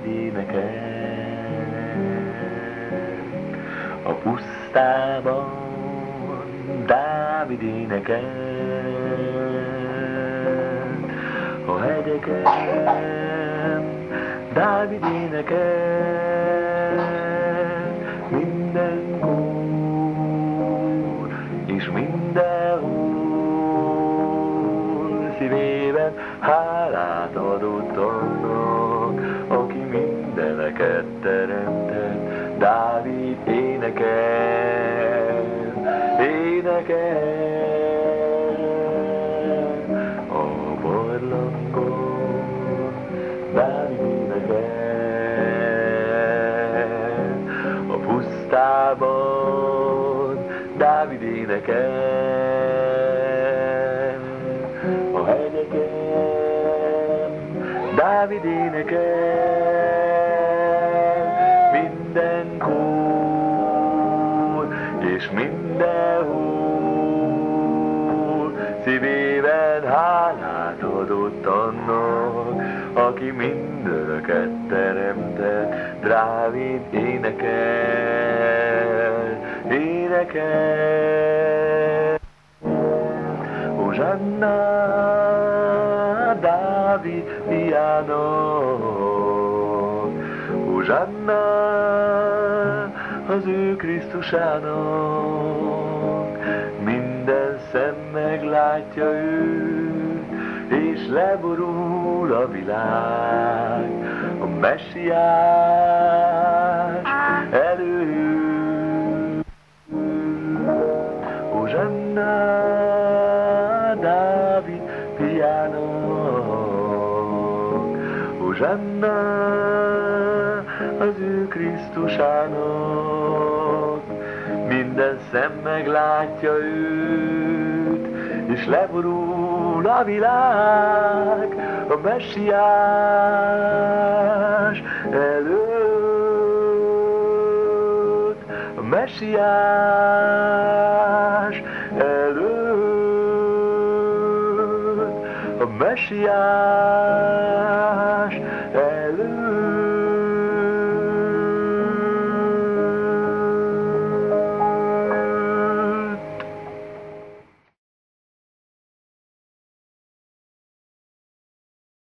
Dávid énekel. A pusztában Dávid énekel. A hegyeken Dávid énekel. Mindenkor és mindenhol szívében hálát adott teremtett. Dávid énekel, énekel. A barlangon Dávid énekel. A pusztában Dávid énekel. A hegyeken Dávid énekel. És mindenhol szívében hálát adott annak, aki mindeneket teremtett. Dávid énekel, énekel. Hosanna, Dávid fiának, Hosanna, az ő Krisztusának. Minden szem meglátja őt, és leborul a világ, a messiás előtt. Hosanna, Dávid fiának, Hosanna, az ő Krisztusának. Minden szem meglátja őt, és leborul a világ, a messiás előtt, a messiás előtt, a messiás előtt.